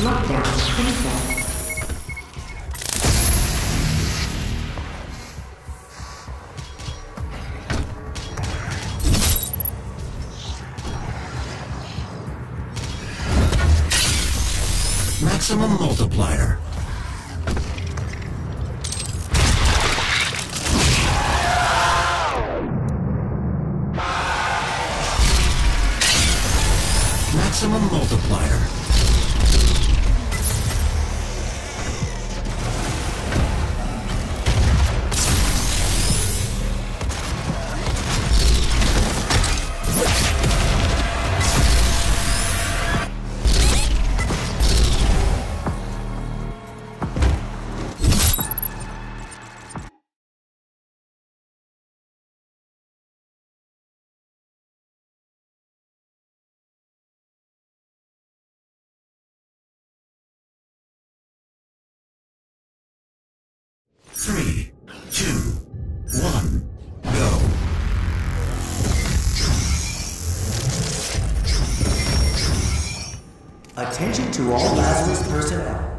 Lockdown effect. Maximum multiplier. Maximum multiplier. Attention to all Lazarus personnel.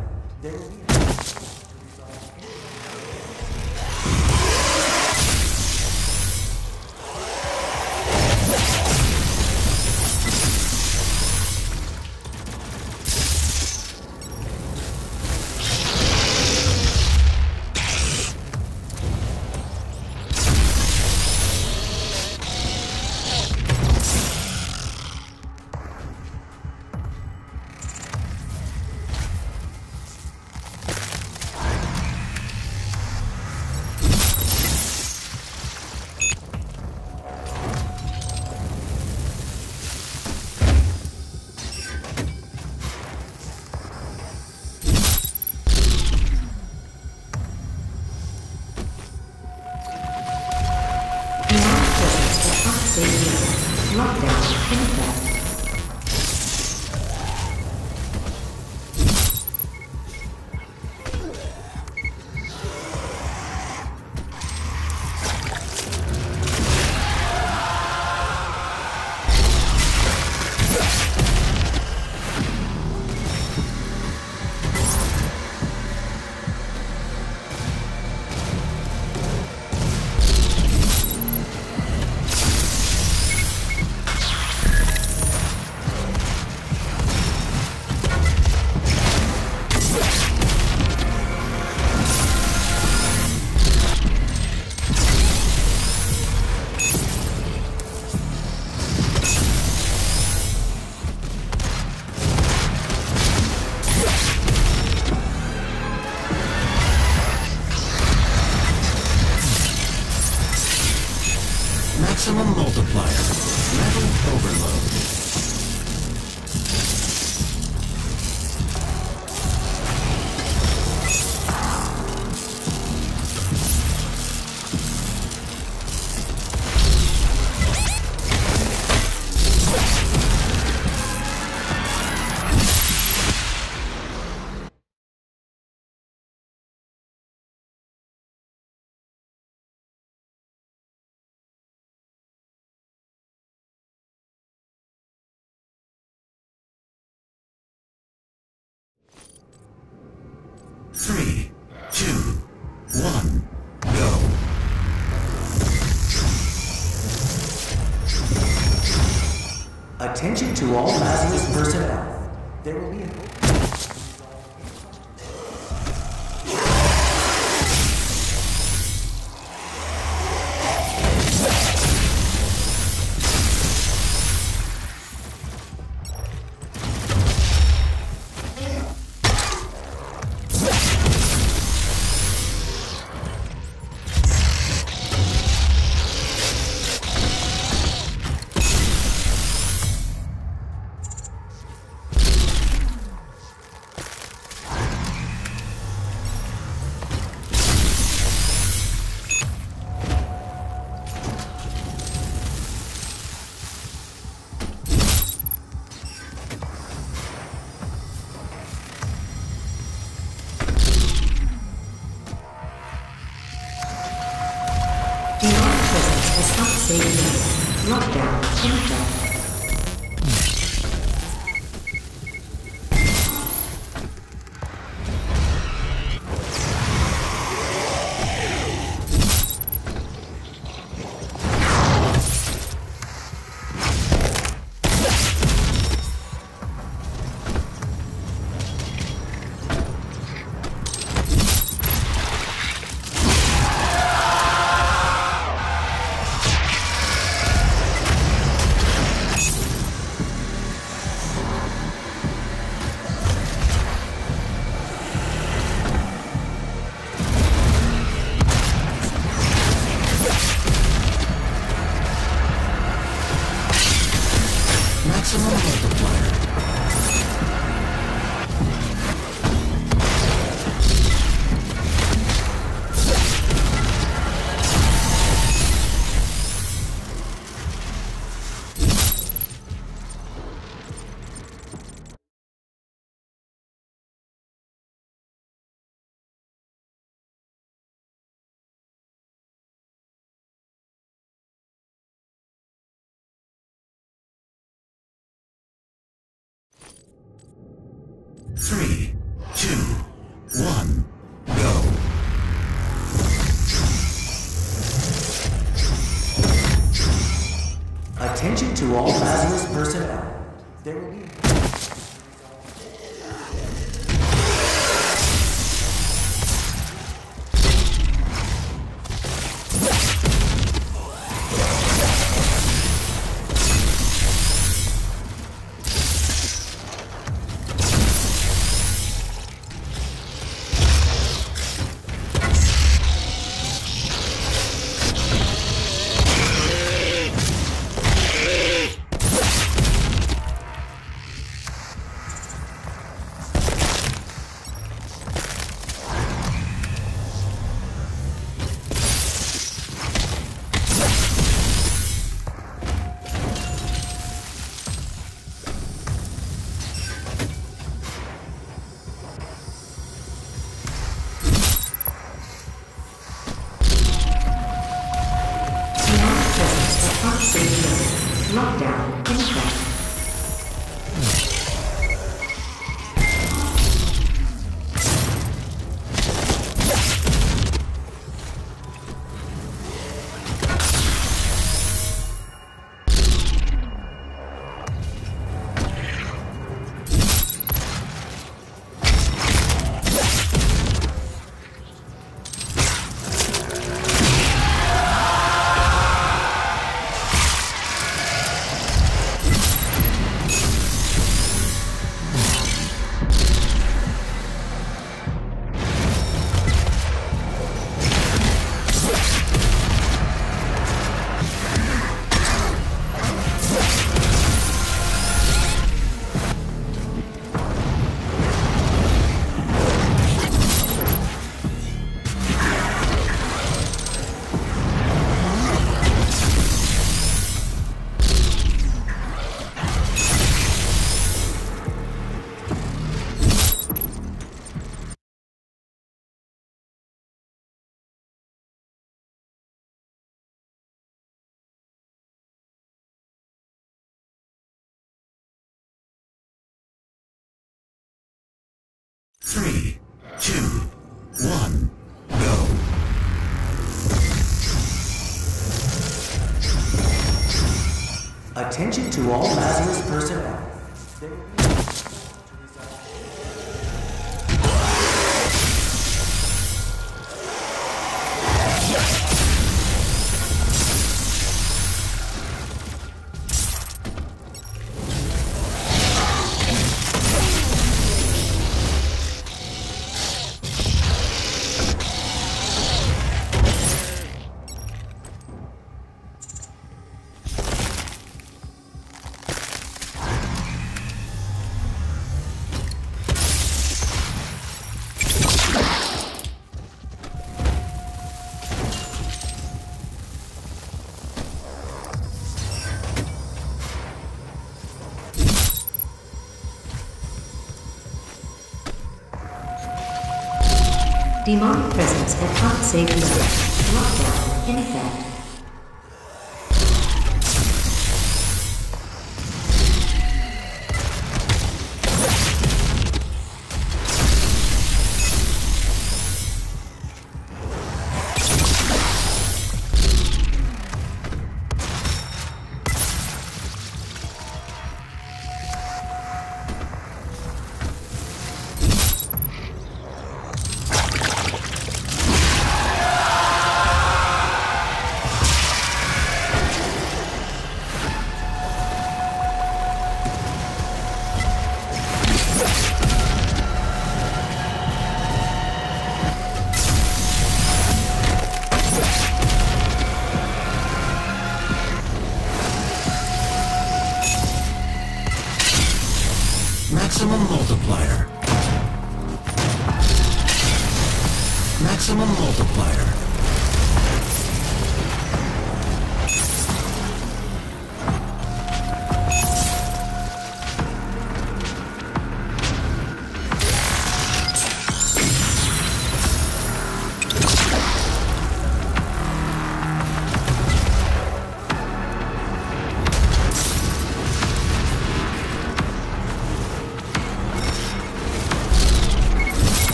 Maximum multiplier. Metal overload. Three, two, one, go. Attention to all Lazarus personnel. There will be an Three, two, one, go. Attention to all Lazarus personnel. There will be. Lockdown Three, two, one, go. Attention to all Lazarus personnel. Demonic presence at top safe zone. Lockdown in effect.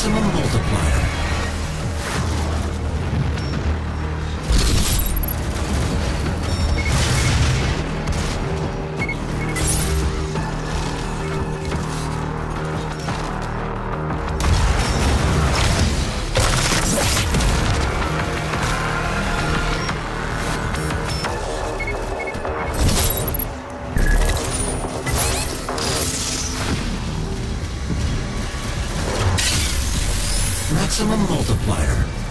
Maximum multiplier. Maximum multiplier.